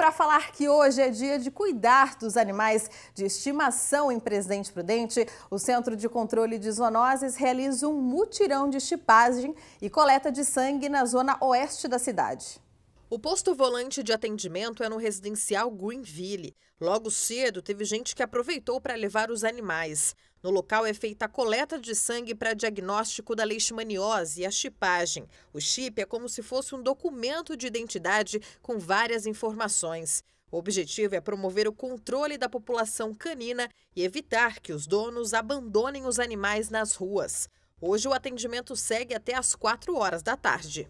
Para falar que hoje é dia de cuidar dos animais de estimação em Presidente Prudente, o Centro de Controle de Zoonoses realiza um mutirão de chipagem e coleta de sangue na zona oeste da cidade. O posto volante de atendimento é no residencial Greenville. Logo cedo, teve gente que aproveitou para levar os animais. No local é feita a coleta de sangue para diagnóstico da leishmaniose e a chipagem. O chip é como se fosse um documento de identidade com várias informações. O objetivo é promover o controle da população canina e evitar que os donos abandonem os animais nas ruas. Hoje o atendimento segue até às 4 horas da tarde.